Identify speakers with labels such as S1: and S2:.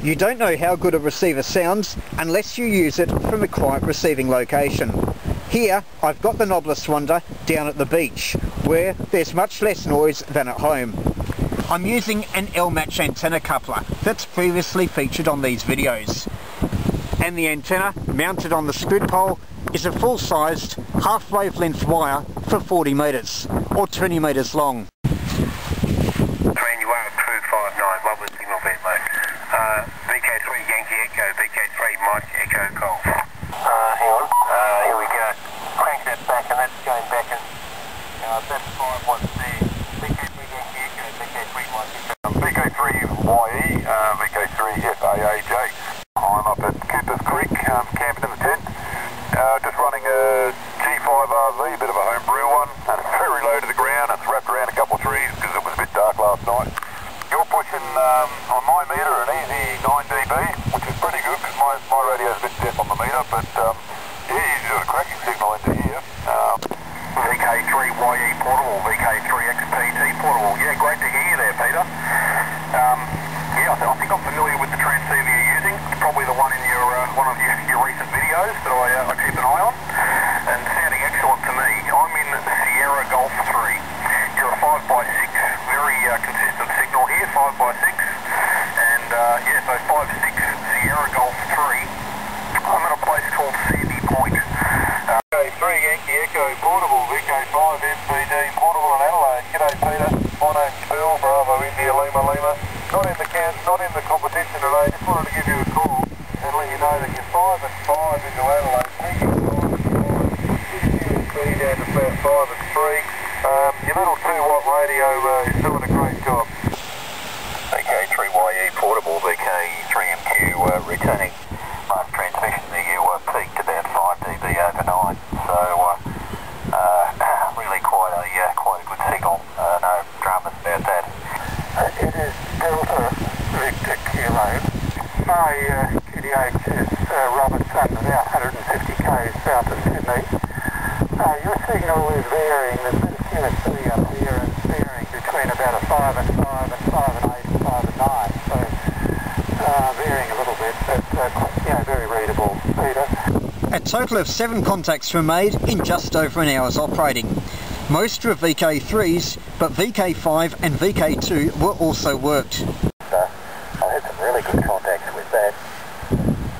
S1: You don't know how good a receiver sounds unless you use it from a quiet receiving location. Here I've got the Knobless Wonder down at the beach where there's much less noise than at home. I'm using an L-Match antenna coupler that's previously featured on these videos. And the antenna mounted on the squid pole is a full-sized half wavelength wire for 40 metres or 20 metres long.
S2: Mike Echo Golf. Uh, hang on. Uh, here we go. Crank that back and that's going back in. Uh, that's 5 there. VK3 Yankee Echo, VK3 Mike Echo. VK3YE, uh, VK3 FAAJ. I'm up at Cooper's Creek, um, camping in the tent. Uh, just running a G5RV, bit of a homebrew one. And it's very low to the ground. It's wrapped around a couple of trees because it was a bit dark last night. You're pushing um, on my meter an easy 9 dB, which is pretty good because my, my radio's a bit deaf on the meter, but um, yeah, you've got a cracking signal into here. Um, VK3YE portable, VK3XPT portable. Yeah, great to hear you there, Peter. Um, yeah, I, th I, think I'm familiar with the transceiver you're using. It's probably the one in your uh, one of your, your, recent videos that I, uh, I keep an eye on, and sounding excellent to me. I'm in Sierra Golf 3. You're a 5x6, very uh, consistent signal here, 5x6. And uh, yeah, so 5-6 Sierra Golf 3. I'm at a place called Sandy Point. Uh, okay, 3 Yankee Echo Portable, VK5 Not in the can, not in the competition today, just wanted to give you a call and let you know that you're 5 and 5 into Adelaide. Thank you see down to about 5 and 3. Um, your little 2 watt radio uh, is doing a great job. VK3YE portable, VK3MQ uh, returning last transmission the you uh, peaked about 5 dB overnight, so uh, uh, really quite a uh, quite a good signal, uh, no dramas about that.
S3: it is Delta Victor Kilo. My uh, QTH is uh, Robertson, about 150 k's south of Sydney. Uh, your signal is varying, there's of QSB up here, and varying between about a 5 and 5 and 5 and 8 and 5 and 9, so uh, varying a little bit, but uh, you know, very readable, Peter.
S1: A total of seven contacts were made in just over an hour's operating. Most were VK3s, but VK5 and VK2 were also worked.